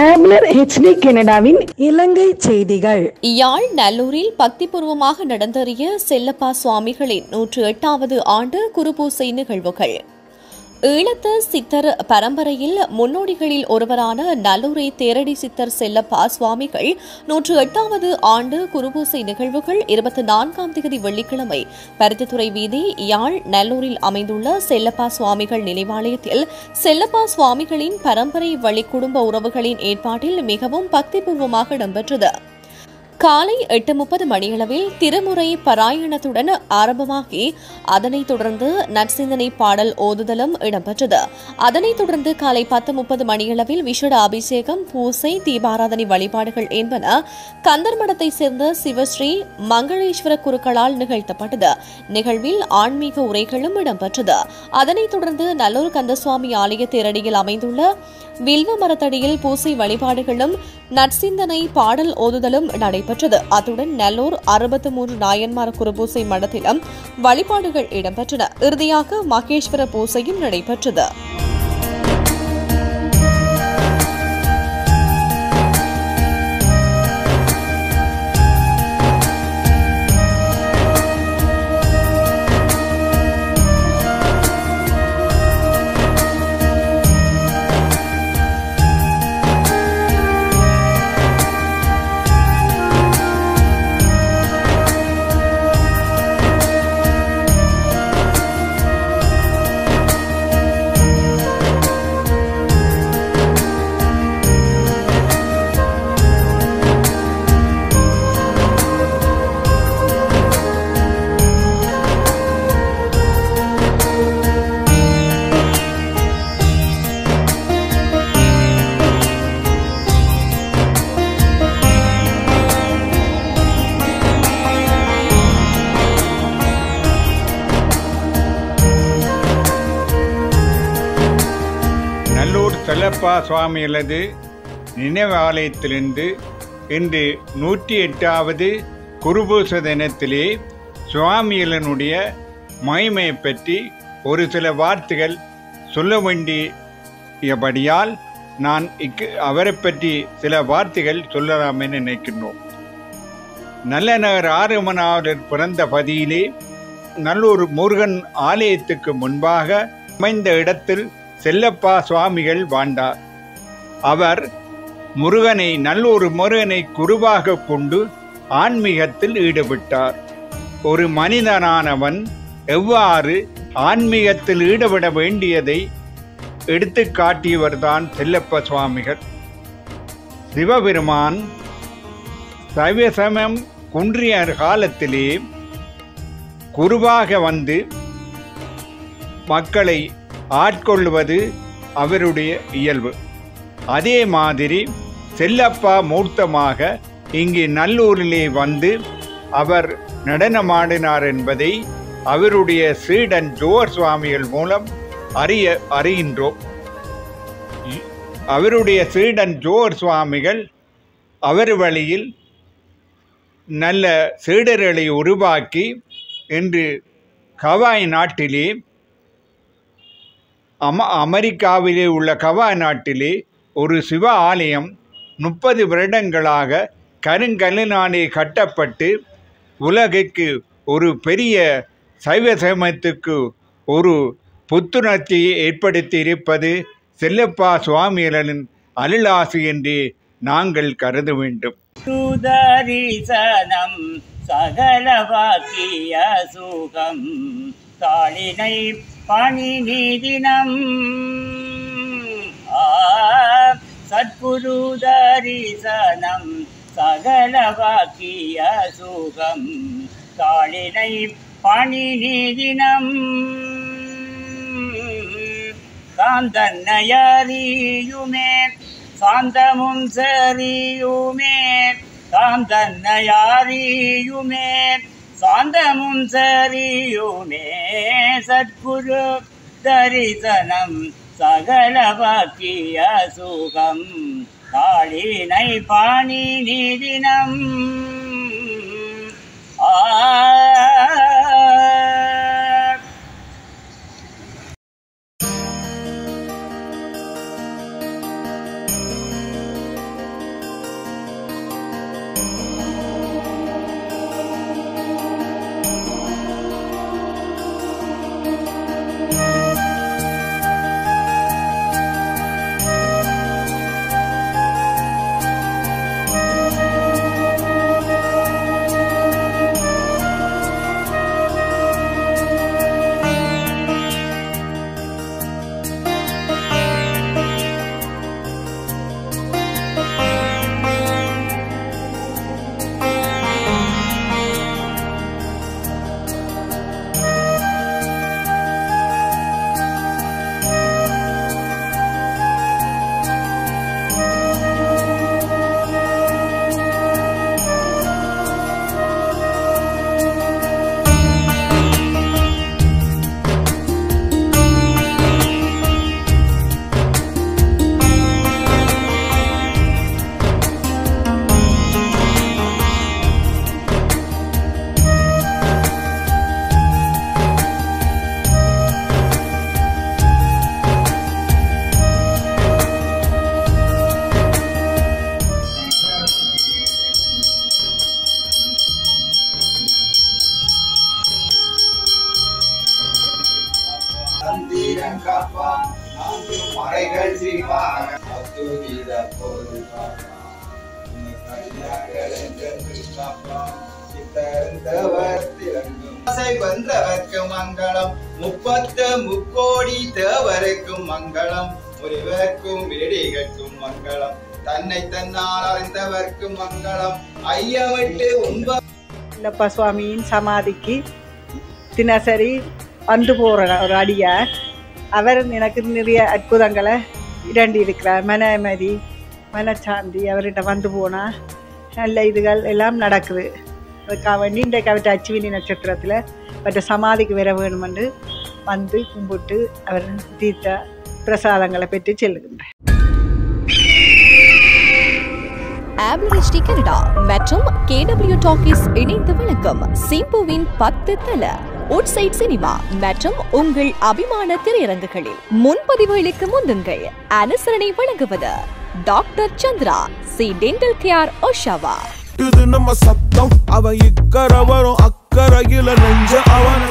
ஆம்லர் HD கனடாவின் இலங்கை செய்திகள். யாழ் நல்லூரில் பக்திபூர்வமாக நடந்தறிய செல்லப்பா சுவாமிகளின் நூற்று எட்டாவது ஆண்டு குருபூசை நிகழ்வுகள். ஈழத்து சித்தர் பரம்பரையில் முன்னோடிகளில் ஒருவரான நல்லூரை தேரடி சித்தர் செல்லப்பா சுவாமிகள் நூற்று எட்டாவது ஆண்டு குருபூசை நிகழ்வுகள் இருபத்தி நான்காம் தேதி வெள்ளிக்கிழமை. பருத்தித்துறை வீதி யாழ் நல்லூரில் அமைந்துள்ள செல்லப்பா சுவாமிகள் நினைவாலயத்தில் செல்லப்பா சுவாமிகளின் பரம்பரை வழி குடும்ப உறவுகளின் ஏற்பாட்டில் மிகவும் பக்திபூர்வமாக இடம்பெற்றது. காலை எட்டு முப்பது மணியளவில் திருமுறை பாராயணத்துடன் ஆரம்பமாகி அதனைத் தொடர்ந்து நற்சிந்தனை பாடல் ஓதுதலும் இடம்பெற்றது. அதனைத் தொடர்ந்து காலை பத்து முப்பது மணியளவில் விஷட அபிஷேகம் பூசை தீபாராதனை வழிபாடுகள் என்பன கந்தர்மடத்தை சேர்ந்த சிவஸ்ரீ மங்களேஸ்வர குருக்களால் நிகழ்த்தப்பட்டது. நிகழ்வில் ஆன்மீக உரைகளும் இடம்பெற்றது. அதனைத் தொடர்ந்து நல்லூர் கந்தசுவாமி ஆலய தேரடியில் அமைந்துள்ள வில்வ மரத்தடியில் பூசை வழிபாடுகளும் நற்சிந்தனை பாடல் ஓதுதலும் நடைபெற்றது. அத்துடன் நல்லூர் அறுபத்து மூன்று நாயன்மார் குருபூசை மடத்திலும் வழிபாடுகள் இடம்பெற்றன. இறுதியாக மகேஸ்வர பூசையும் நடைபெற்றது. செல்லப்பா சுவாமிகளது நினைவாலயத்திலிருந்து இன்று நூற்றி எட்டாவது குருபூச தினத்திலே சுவாமிகளனுடைய மகிமையை பற்றி ஒரு சில வார்த்தைகள் சொல்ல வேண்டியபடியால் நான் இக்கு அவரை பற்றி சில வார்த்தைகள் சொல்லலாம் என நினைக்கின்றோம். நல்லநகர் ஆறுமனாவில் பிறந்த பதியிலே நல்லூர் முருகன் ஆலயத்துக்கு முன்பாக அமைந்த இடத்தில் செல்லப்பா சுவாமிகள் வாழ்ந்தார். அவர் முருகனை நல்லொரு முருகனை குருவாக கொண்டு ஆன்மீகத்தில் ஈடுபட்டார். ஒரு மனிதனானவன் எவ்வாறு ஆன்மீகத்தில் ஈடுபட வேண்டியதை எடுத்து காட்டியவர்தான் செல்லப்ப சுவாமிகள். சிவபெருமான் சைவசமம் குன்றிய காலத்திலே குருவாக வந்து மக்களை ஆட்கொள்வது அவருடைய இயல்பு. அதே மாதிரி செல்லப்பா மூர்த்தமாக இங்கு நல்லூரிலே வந்து அவர் நடனமாடினார் என்பதை அவருடைய சீடன் ஜோர் சுவாமிகள் மூலம் அறிய அறிகின்றோம். அவருடைய சீடன் ஜோர் சுவாமிகள் அவர் வழியில் நல்ல சீடர்களை உருவாக்கி இன்று கவாய் நாட்டிலே அம அமெரிக்காவிலே உள்ள கவா நாட்டிலே ஒரு சிவ ஆலயம் முப்பது வருடங்களாக கருங்கல்லினாலே கட்டப்பட்டு உலகிற்கு ஒரு பெரிய சைவ சமயத்துக்கு ஒரு புத்துணர்ச்சியை ஏற்படுத்தி இருப்பது செல்லப்பா சுவாமியலின் அருளாசி என்று நாங்கள் கருத வேண்டும். சுதரிசனம் சகலவாக்கிய சுகம் தாளினை பணி நீதினம். சத்குரு தரிசனம் சகல வாக்கிய சுகம். காலினை பணி நீதினம். சாந்தன்னையறியுமே சாந்தமும் சரியுமே சாந்தன்னையறியுமே சாந்தமும் சரியுமே சத்குரு. தரிசனம் சகல பாக்கிய சுகம். காளினை பாணி நீதினம். ஆ மலைகள் காணாம் உனக்கு அடியார்கள் என்றென்றும் ஆசை வென்றவர்க்கு மங்களம். முப்பத்து முக்கோடி தேவருக்கும் மங்களம். முனிவர்க்கும் வேடிகட்கும் மங்களம். தன்னை தன்னால் அறிந்தவர்க்கும் மங்களம். ஐயமிட்டு உண்ப இல்லப்பா சுவாமியின் சமாதிக்கு தினசரி வந்து போற ஒரு அடியார். அவர் எனக்கு நிறைய அற்புதங்களை இரண்டி இருக்கிறார் மன அமைதி மனச்சாந்தி அவர்கிட்ட வந்து போனால் நல்ல இதுகள் எல்லாம் நடக்குது. அதுக்காக வேண்டி இன்றைக்கு அவர்கிட்ட அச்சுவினி நட்சத்திரத்தில் அவர்கிட்ட சமாதிக்கு வர வேணுமென்று வந்து கும்பிட்டு அவர் தீர்த்த பிரசாதங்களை பெற்று செல்லுகின்றேன் ஆம்லரிஷ்டி கனடா மற்றும் கேடபிள்யூ டாக்கீஸ் இணைந்து வழங்கும் சிம்புவின் பத்து தலை. உட்சைட் சினிமா மற்றும் உங்கள் அபிமான திரையரங்குகளில் முன்பதிவுகளுக்கு முந்துங்கள். அனுசரணை வழங்குவது doctor Chandra C dental care Oshawa இது நம்ம சத்தம். அவன் இக்கரை வரும். அக்கறையில நெஞ்ச அவனை